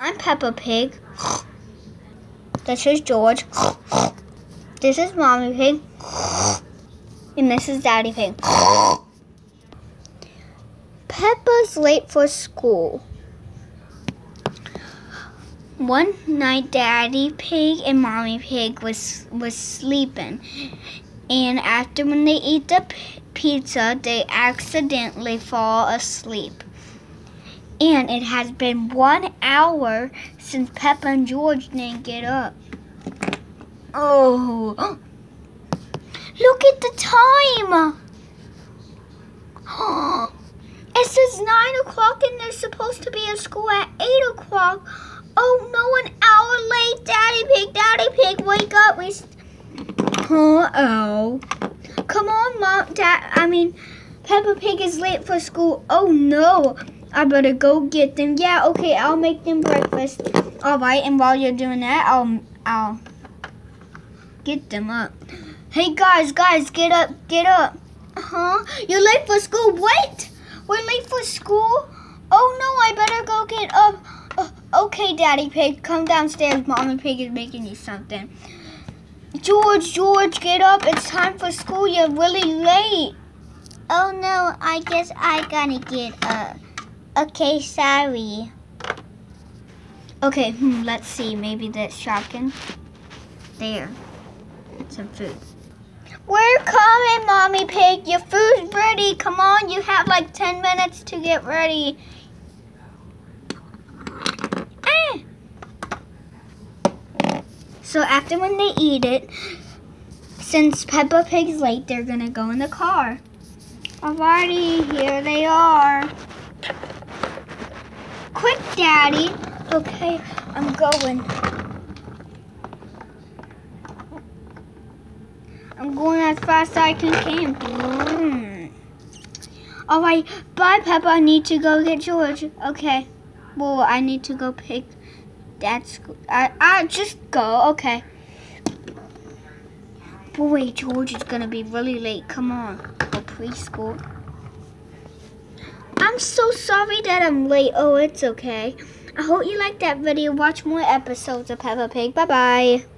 I'm Peppa Pig. This is George. This is Mommy Pig. And this is Daddy Pig. Peppa's late for school. One night, Daddy Pig and Mommy Pig was was sleeping, and after when they eat the pizza, they accidentally fall asleep. And it has been one hour since Peppa and George didn't get up. Oh, look at the time! It says nine o'clock, and they're supposed to be at school at eight o'clock. Oh no, an hour late, Daddy Pig, Daddy Pig, wake up. We uh oh. Come on, Mom, Dad. I mean, Peppa Pig is late for school. Oh no. I better go get them. Yeah, okay, I'll make them breakfast. All right, and while you're doing that, I'll I'll get them up. Hey guys, guys, get up, get up. Huh? You're late for school. What? We're late for school? Oh no, I better go get up. Uh, okay, Daddy Pig, come downstairs. Mommy Pig is making you something. George, George, get up. It's time for school. You're really late. Oh no, I guess I gotta get up. Okay, sorry. Okay, hmm, let's see. Maybe that's shocking. There. Some food. We're coming, Mommy Pig. Your food's ready. Come on, you have like 10 minutes to get ready. Ah. So after when they eat it, since Peppa Pig's late, they're gonna go in the car. Alrighty, here they are. Quick, Daddy. Okay, I'm going. I'm going as fast as I can. can. Mm. All right, bye, Peppa. I need to go get George. Okay. Well, I need to go pick Dad's. I I just go. Okay. Boy, George is gonna be really late. Come on, go preschool. I'm so sorry that I'm late. Oh, it's okay. I hope you liked that video. Watch more episodes of Peppa Pig. Bye bye.